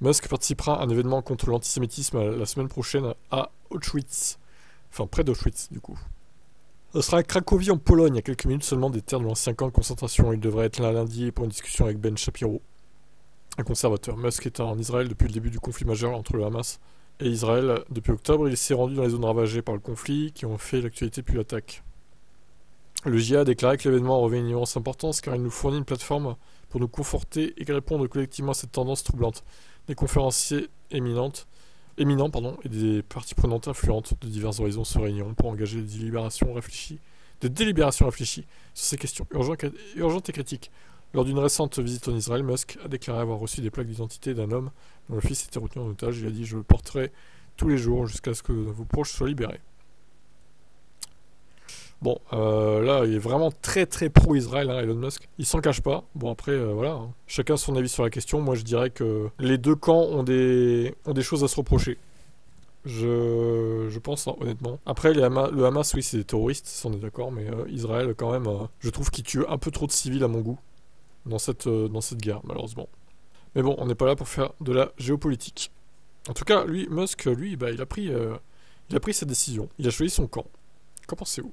Musk participera à un événement contre l'antisémitisme la semaine prochaine à Auschwitz. Enfin, près d'Auschwitz, du coup. Ce sera à Cracovie en Pologne, à quelques minutes seulement des terres de l'ancien camp de concentration. Il devrait être là lundi pour une discussion avec Ben Shapiro, un conservateur. Musk est en Israël depuis le début du conflit majeur entre le Hamas et Israël. Depuis octobre, il s'est rendu dans les zones ravagées par le conflit qui ont fait l'actualité depuis l'attaque. Le JA a déclaré que l'événement revêt une immense importance car il nous fournit une plateforme pour nous conforter et répondre collectivement à cette tendance troublante. Des conférenciers éminents et des parties prenantes influentes de divers horizons se réuniront pour engager des délibérations réfléchies, des délibérations réfléchies sur ces questions urgentes et critiques. Lors d'une récente visite en Israël, Musk a déclaré avoir reçu des plaques d'identité d'un homme dont le fils était retenu en otage. Il a dit Je le porterai tous les jours jusqu'à ce que vos proches soient libérés. Bon, euh, là, il est vraiment très très pro-Israël, hein, Elon Musk. Il s'en cache pas. Bon, après, euh, voilà. Hein. Chacun son avis sur la question. Moi, je dirais que les deux camps ont des, ont des choses à se reprocher. Je, je pense, hein, honnêtement. Après, le Hamas, oui, c'est des terroristes, ça on est d'accord, mais euh, Israël, quand même, je trouve qu'il tue un peu trop de civils à mon goût dans cette, dans cette guerre, malheureusement. Mais bon, on n'est pas là pour faire de la géopolitique. En tout cas, lui, Musk, lui, bah, il, a pris, il a pris sa décision. Il a choisi son camp. Qu'en pensez-vous?